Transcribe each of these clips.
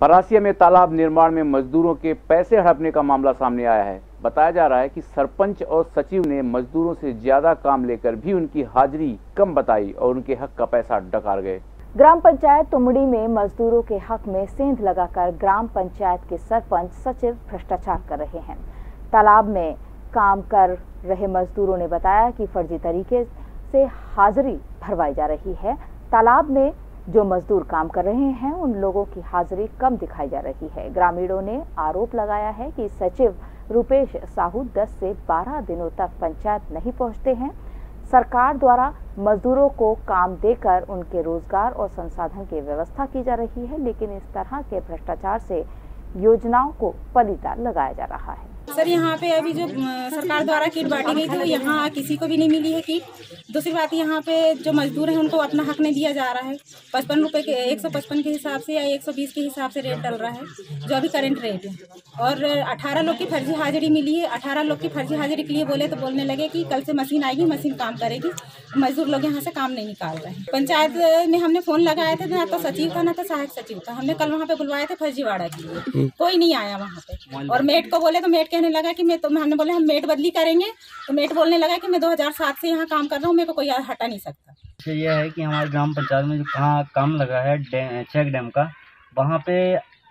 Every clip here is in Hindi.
परासिया में तालाब निर्माण में मजदूरों के पैसे हड़पने का मामला सामने आया है। बताया जा रहा है कि सरपंच और सचिव ने मजदूरों से ज़्यादा काम लेकर भी उनकी हाजिरी कम बताई और उनके हक का पैसा डकार गए। ग्राम पंचायत तुमड़ी में मजदूरों के हक में सेंध लगाकर ग्राम पंचायत के सरपंच सचिव भ्रष्टाचार कर रहे हैं। तालाब में काम कर रहे मजदूरों ने बताया कि फर्जी तरीके से हाजिरी भरवाई जा रही है। तालाब में जो मजदूर काम कर रहे हैं, उन लोगों की हाजिरी कम दिखाई जा रही है। ग्रामीणों ने आरोप लगाया है कि सचिव रुपेश साहू 10 से 12 दिनों तक पंचायत नहीं पहुँचते हैं। सरकार द्वारा मजदूरों को काम देकर उनके रोज़गार और संसाधन की व्यवस्था की जा रही है, लेकिन इस तरह के भ्रष्टाचार से योजनाओं को पलीता लगाया जा रहा है। सर यहाँ पे अभी जो सरकार द्वारा किट बांटी गई थी वो यहाँ किसी को भी नहीं मिली है किट। दूसरी बात यहाँ पे जो मजदूर हैं उनको अपना हक नहीं दिया जा रहा है। पचपन रुपये के एक सौ पचपन के हिसाब से या एक सौ बीस के हिसाब से रेट डल रहा है जो अभी करंट रेट है। और अठारह लोग की फर्जी हाजिरी मिली है। अठारह लोग की फर्जी हाजिरी के लिए बोले तो बोलने लगे कि कल से मशीन आएगी मशीन काम करेगी। मजदूर लोग यहाँ से काम नहीं निकाल रहे हैं। पंचायत में हमने फ़ोन लगाया था ना तो सचिव था ना तो सहायक सचिव था। हमने कल वहाँ पे बुलवाए थे फर्जीवाड़ा के लिए। कोई नहीं आया वहाँ पे। और मेट को बोले तो मेट कहने लगा कि मैं तो हमने बोले, हम मेट बदली करेंगे। तो मेट बोलने लगा कि मैं 2007 से यहाँ काम कर रहा हूँ, मेरे को कोई हटा नहीं सकता। तो यह है कि हमारे ग्राम पंचायत में जो कहाँ काम लगा है चेक डैम का, वहाँ पे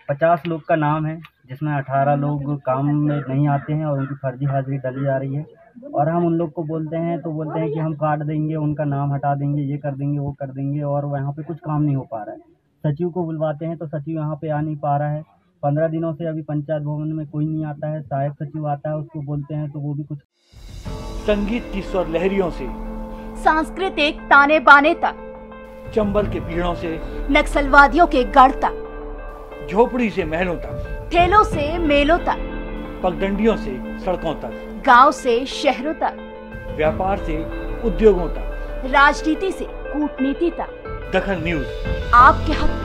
पचास लोग का नाम है, जिसमें अठारह लोग काम में नहीं आते हैं और उनकी फर्जी हाजिरी डाली जा रही है। और हम उन लोग को बोलते हैं तो बोलते हैं कि हम काट देंगे, उनका नाम हटा देंगे, ये कर देंगे, वो कर देंगे और वहाँ पे कुछ काम नहीं हो पा रहा है। सचिव को बुलवाते हैं तो सचिव यहाँ पे आ नहीं पा रहा है। पंद्रह दिनों से अभी पंचायत भवन में कोई नहीं आता है सहायक सचिव आता है उसको बोलते हैं तो वो भी कुछ संगीत की स्वर लहरियों से सांस्कृतिक ताने बाने तक चंबल के पीड़ों से नक्सलवादियों के गढ़ तक झोपड़ी से महलों तक ठेलों से मेलों तक पगडंडियों से सड़कों तक गाँव से शहरों तक व्यापार से उद्योगों तक। राजनीति से कूटनीति तक। दखल न्यूज़। आपके हक